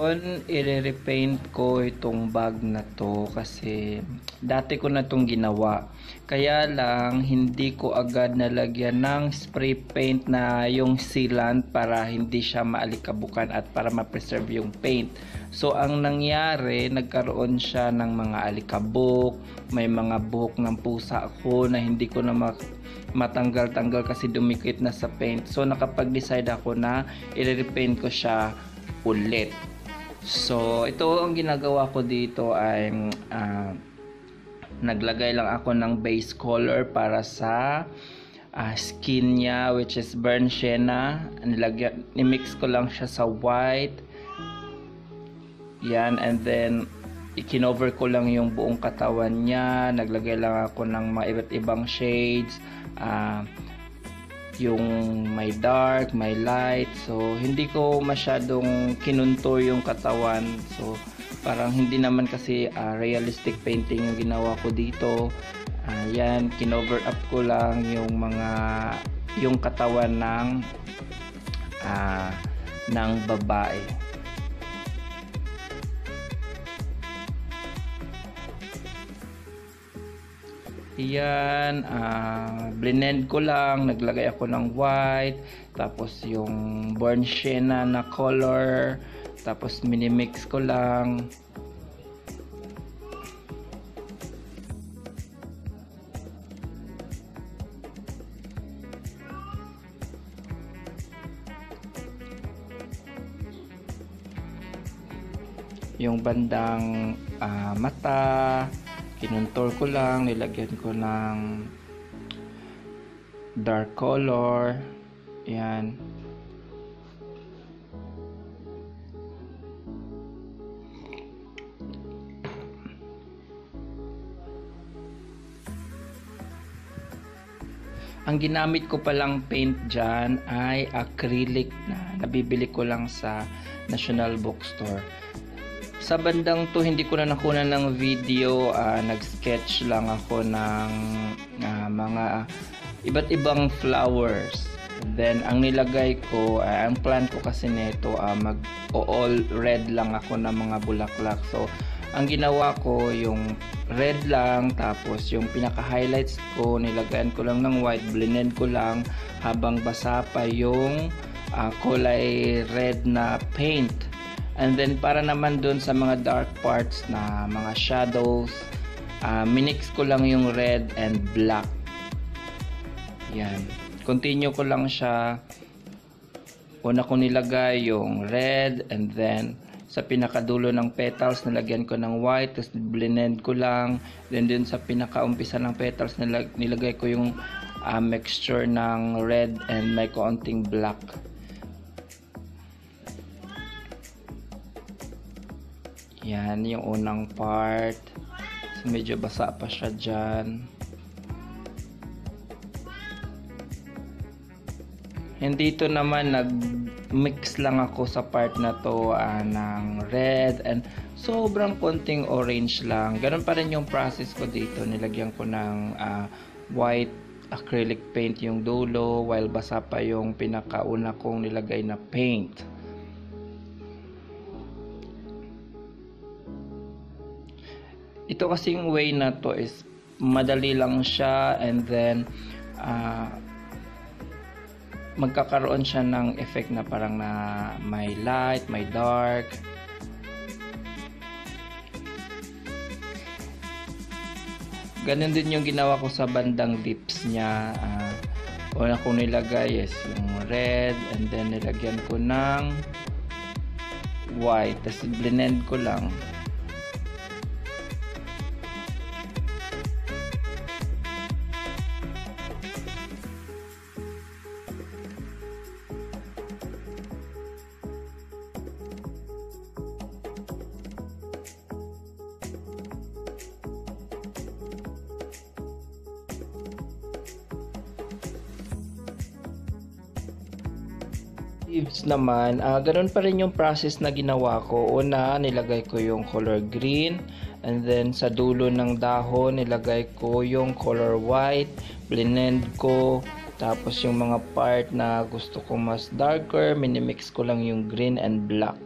On, i-repaint ko itong bag na to kasi dati ko na itong ginawa. Kaya lang, hindi ko agad nalagyan ng spray paint na yung sealant para hindi siya maalikabukan at para ma-preserve yung paint. So, ang nangyari, nagkaroon siya ng mga alikabok, may mga buhok ng pusa ko na hindi ko na matanggal-tanggal kasi dumikit na sa paint. So, nakapag-decide ako na i-repaint ko siya ulit. So, ito ang ginagawa ko dito ay uh, naglagay lang ako ng base color para sa uh, skin niya which is burn sienna. Nilagyan, ni-mix ko lang siya sa white. Yan, and then ikinover ko lang yung buong katawan niya. Naglagay lang ako ng mga iba't ibang shades. Uh, yung may dark, may light. So, hindi ko masyadong kinuntor yung katawan. So, parang hindi naman kasi uh, realistic painting yung ginawa ko dito. Uh, kinover up ko lang yung mga yung katawan ng uh, ng babae. Yan, uh, blend ko lang, naglagay ako ng white, tapos yung burn sienna na color, tapos minimix ko lang. Yung bandang uh, mata, kinontour ko lang nilagyan ko ng dark color yan. Ang ginamit ko palang paint dyan ay acrylic na nabibili ko lang sa National Bookstore sa bandang to hindi ko na nakuna ng video uh, nag-sketch lang ako ng uh, mga iba't ibang flowers. Then ang nilagay ko uh, ang plan ko kasi nito uh, mag all red lang ako ng mga bulaklak. So ang ginawa ko yung red lang tapos yung pinaka highlights ko nilagyan ko lang ng white blended ko lang habang basa pa yung uh, kulay red na paint And then para naman dun sa mga dark parts na mga shadows, uh, minix ko lang yung red and black. Yan. Continue ko lang siya. Una ko nilagay yung red and then sa pinakadulo ng petals nilagyan ko ng white tapos blend ko lang then din sa pinakaumpisa ng petals nilag nilagay ko yung uh, mixture ng red and may konting black Yan, yung unang part. So, medyo basa pa siya dyan. And dito naman, nag-mix lang ako sa part na to uh, ng red and sobrang konting orange lang. Ganun pa rin yung process ko dito. Nilagyan ko ng uh, white acrylic paint yung dulo while basa pa yung pinakauna kong nilagay na paint. Ito kasing way na to is madali lang siya and then uh, magkakaroon siya ng effect na parang na may light, may dark. Ganun din yung ginawa ko sa bandang lips niya. Uh, una kong nilagay is yung red and then nilagyan ko ng white. Tapos blend ko lang leaves naman, uh, ganun pa rin yung process na ginawa ko. Una, nilagay ko yung color green. And then, sa dulo ng dahon, nilagay ko yung color white. Blend ko. Tapos, yung mga part na gusto ko mas darker, minimix ko lang yung green and black.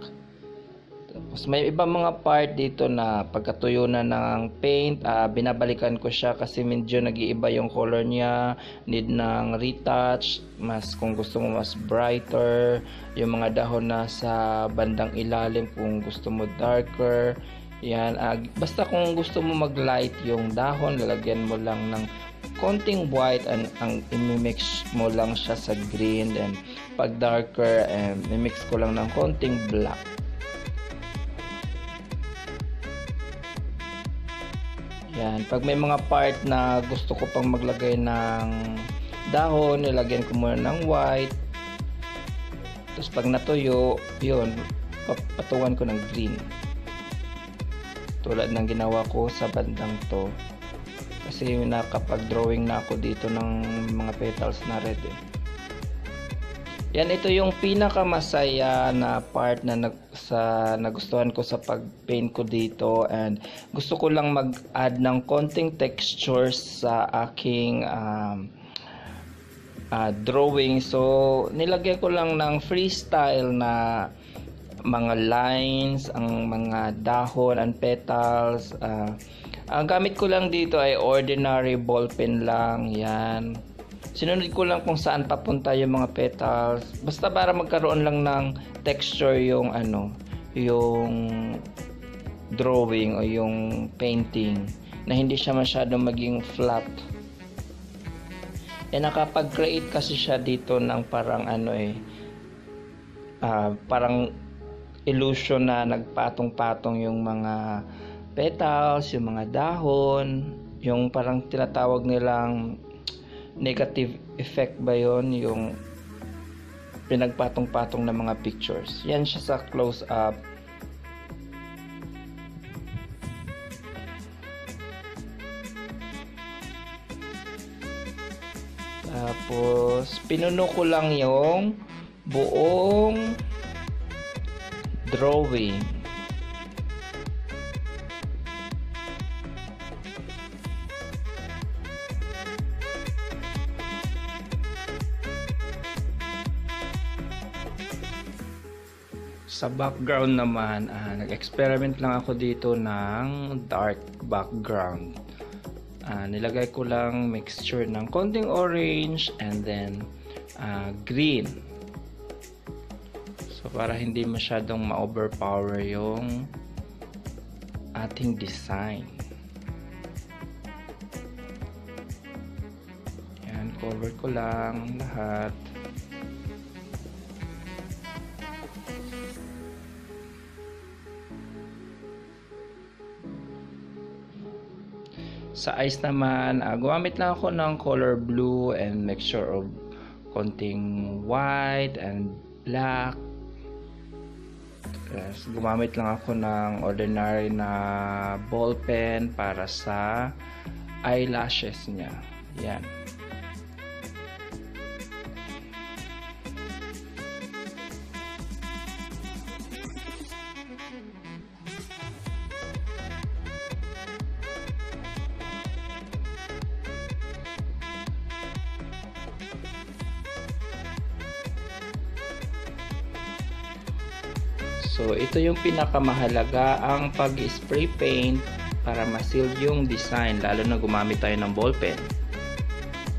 Tapos may iba mga part dito na pagkatuyo na ng paint, ah, binabalikan ko siya kasi medyo nag-iiba yung color niya, need ng retouch, mas kung gusto mo mas brighter, yung mga dahon na sa bandang ilalim kung gusto mo darker, yan, ah, basta kung gusto mo mag-light yung dahon, lalagyan mo lang ng konting white and ang imimix mo lang siya sa green and pag darker and mimix ko lang ng konting black Yan, pag may mga part na gusto ko pang maglagay ng dahon, nilagyan ko muna ng white. Tapos pag natuyo, yun, patungan ko ng green. Tulad ng ginawa ko sa bandang to. Kasi nakapag-drawing na ako dito ng mga petals na red eh. Yan, ito yung pinakamasaya na part na nag, sa, nagustuhan ko sa pag-paint ko dito and gusto ko lang mag-add ng konting textures sa aking um, uh, drawing. So, nilagyan ko lang ng freestyle na mga lines, ang mga dahon and petals. Uh, ang gamit ko lang dito ay ordinary ballpen lang. Yan sinunod ko lang kung saan papunta yung mga petals. Basta para magkaroon lang ng texture yung ano yung drawing o yung painting na hindi siya masyadong maging flat. Eh nakapag-create kasi siya dito ng parang ano eh uh, parang illusion na nagpatong-patong yung mga petals, yung mga dahon, yung parang tinatawag nilang negative effect ba yon yung pinagpatong-patong ng mga pictures. Yan siya sa close up. Tapos, pinuno ko lang yung buong drawing. Sa background naman, uh, nag-experiment lang ako dito ng dark background. Uh, nilagay ko lang mixture ng konting orange and then uh, green. So para hindi masyadong ma-overpower yung ating design. Yan, cover ko lang lahat. Sa eyes naman, uh, gumamit lang ako ng color blue and mixture of konting white and black. Yes, gumamit lang ako ng ordinary na ball pen para sa eyelashes niya. Yan. So, ito yung pinakamahalaga ang pag-spray paint para masil yung design lalo na gumamit tayo ng ballpen.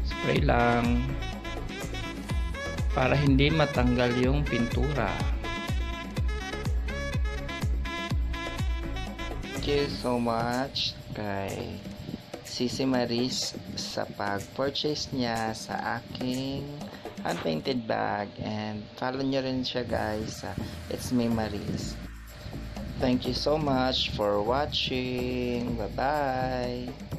Spray lang para hindi matanggal yung pintura. Thank you so much kay Sisi Maris sa pag-purchase niya sa aking hand-painted bag and follow nyo rin siya guys sa It's Me Maris. Thank you so much for watching. Bye-bye.